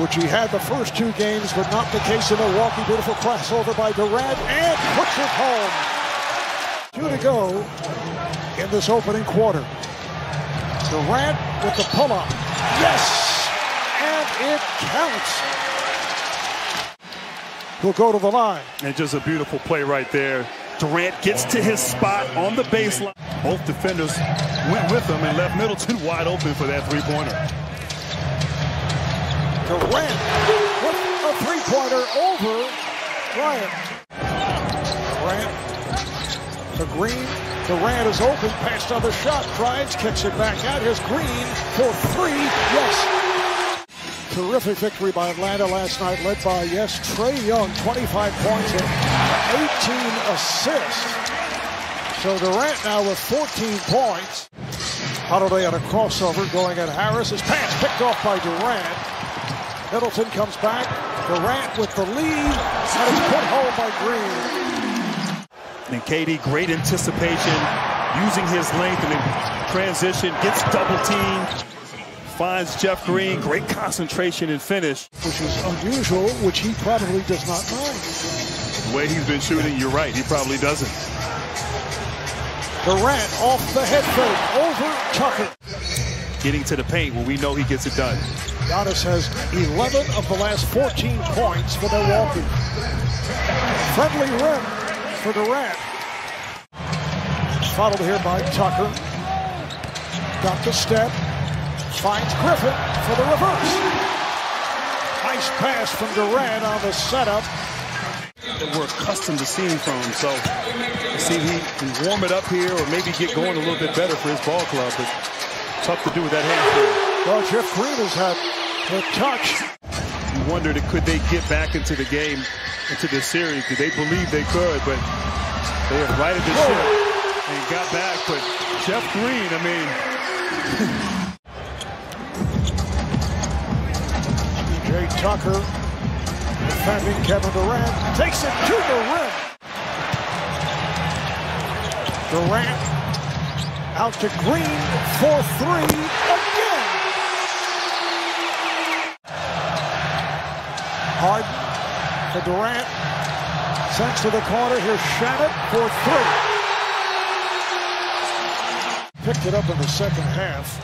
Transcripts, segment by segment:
which he had the first two games, but not the case in Milwaukee. Beautiful crossover by Durant and puts it home. Two to go in this opening quarter. Durant with the pull-up. Yes! And it counts. He'll go to the line. And just a beautiful play right there. Durant gets to his spot on the baseline. Both defenders went with him and left Middleton wide open for that three-pointer. Durant with a three-pointer over Bryant. Durant to Green. Durant is open, passed on the shot, drives, kicks it back out. Here's Green for three. Yes. Terrific victory by Atlanta last night, led by, yes, Trae Young, 25 points and 18 assists. So Durant now with 14 points. Holiday on a crossover going at Harris. His pass picked off by Durant. Middleton comes back. Durant with the lead, and it's put home by Green. And KD, great anticipation, using his length in transition, gets double teamed, finds Jeff Green, great concentration and finish. Which is unusual, which he probably does not mind. The way he's been shooting, you're right, he probably doesn't. Durant off the head fake, over Tucker. Getting to the paint when we know he gets it done. Giannis has 11 of the last 14 points for Milwaukee. Friendly rim for Durant. Followed here by Tucker. Got the step. Finds Griffin for the reverse. Nice pass from Durant on the setup. That we're accustomed to seeing from him. So see if he can warm it up here or maybe get going a little bit better for his ball club. But tough to do with that hand. Well, Jeff Green has had the touch. You wondered could they get back into the game, into this series? Did they believe they could? But they have righted the ship and got back. But Jeff Green, I mean. Jay Tucker defending Kevin Durant takes it to the rim. Durant out to Green for three for Durant. Sends to the corner. Here's Shamet for three. Picked it up in the second half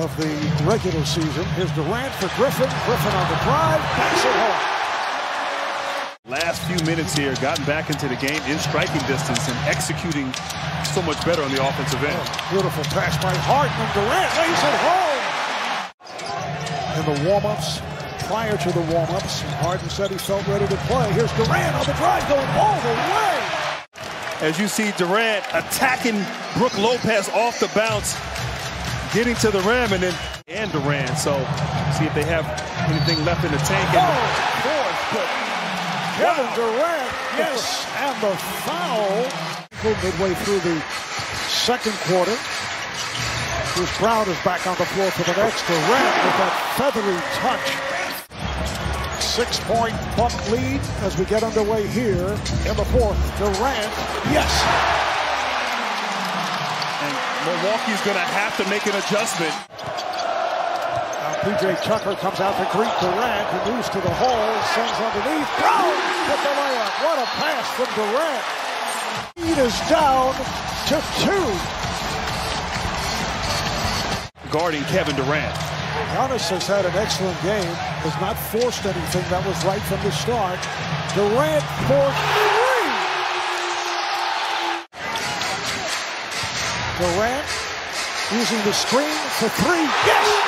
of the regular season. Here's Durant for Griffin. Griffin on the drive. Backs it home. Last few minutes here, gotten back into the game in striking distance and executing so much better on the offensive end. Oh, beautiful pass by Harden Durant lays it home. In the warm-ups, prior to the warm-ups, Harden said he felt ready to play. Here's Durant on the drive going all the way. As you see Durant attacking Brook Lopez off the bounce, getting to the rim, and then and Durant. So see if they have anything left in the tank. And oh, fourth, but Kevin Durant, yes, and the foul midway through the second quarter. Bruce Brown is back on the floor for the next. Durant with that feathery touch. Six-point bump lead as we get underway here in the fourth. Durant, yes. And Milwaukee's going to have to make an adjustment. Now P.J. Tucker comes out to greet Durant, who moves to the hole, sends underneath. Brown with the layup. What a pass from Durant. Lead is down to two. Guarding Kevin Durant. Giannis has had an excellent game, has not forced anything that was right from the start. Durant for three. Durant using the screen for three. Yes!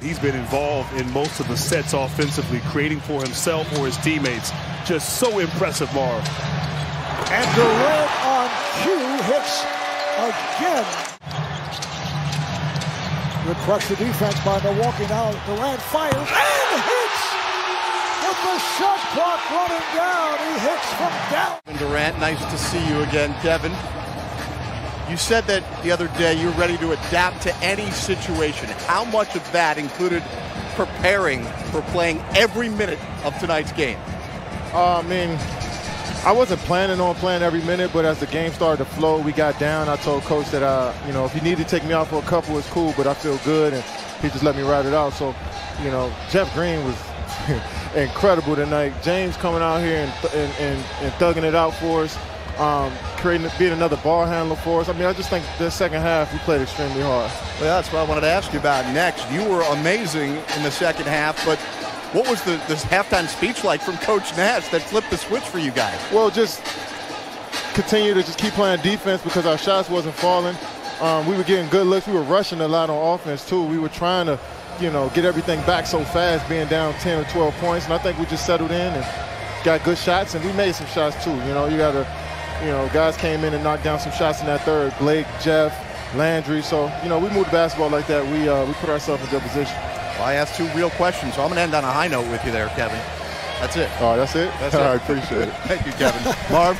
He's been involved in most of the sets offensively, creating for himself or his teammates. Just so impressive, Marv. And Durant on cue hits again. Good the defense by Milwaukee. Now Durant fires and hits with the shot clock running down. He hits from down. Durant, nice to see you again, Kevin. You said that the other day you're ready to adapt to any situation. How much of that included preparing for playing every minute of tonight's game? Uh, I mean, I wasn't planning on playing every minute, but as the game started to flow, we got down. I told coach that, uh, you know, if he needed to take me out for a couple, it's cool, but I feel good, and he just let me ride it out. So, you know, Jeff Green was incredible tonight. James coming out here and, and, and, and thugging it out for us, um, creating, being another ball handler for us. I mean, I just think the second half we played extremely hard. Well, that's what I wanted to ask you about next. You were amazing in the second half, but what was the this halftime speech like from Coach Nash that flipped the switch for you guys? Well, just continue to just keep playing defense because our shots wasn't falling. Um, we were getting good looks. We were rushing a lot on offense too. We were trying to, you know, get everything back so fast, being down 10 or 12 points. And I think we just settled in and got good shots, and we made some shots too. You know, you got to, you know, guys came in and knocked down some shots in that third. Blake, Jeff, Landry. So, you know, we moved the basketball like that. We uh, we put ourselves in good position. Well, I asked two real questions, so I'm going to end on a high note with you there, Kevin. That's it. Oh, that's it? That's All it. right, appreciate it. Thank you, Kevin. Marv?